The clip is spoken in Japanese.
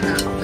花。